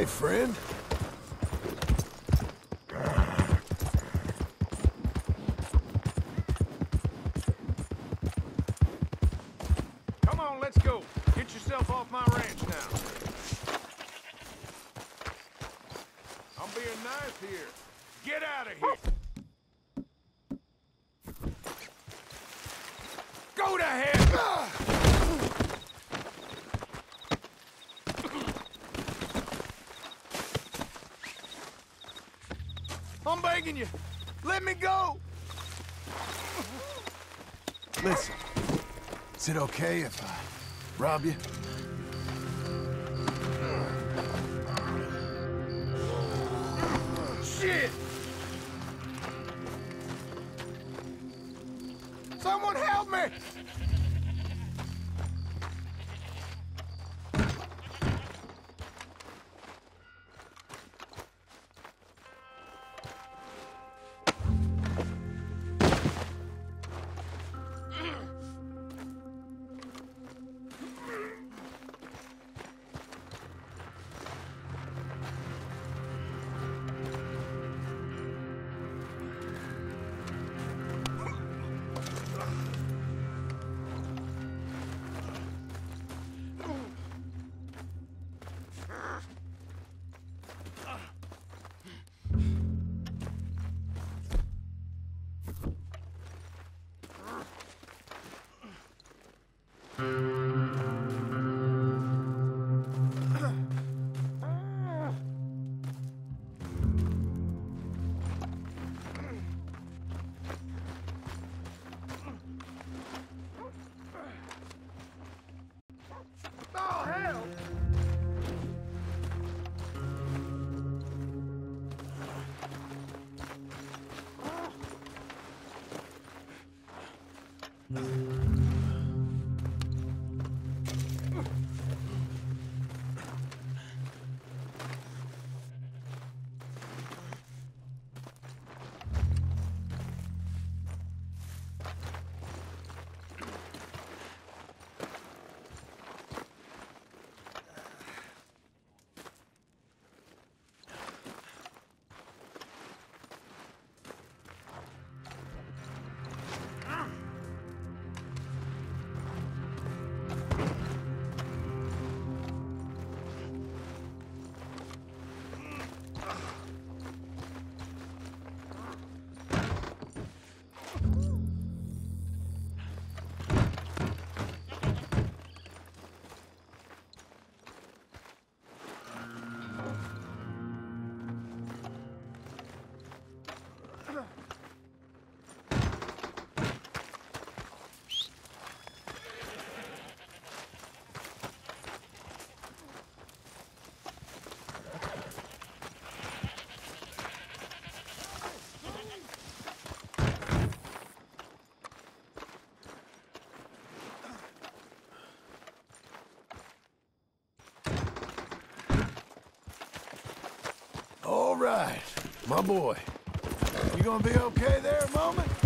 Hey, friend. Come on, let's go. Get yourself off my ranch now. I'm being nice here. Get out of here. Go to hell! I'm begging you. Let me go. Listen, is it okay if I rob you? Shit! Someone help me! Oh, hell! All right, my boy. You gonna be okay there a moment?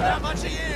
Not much of you.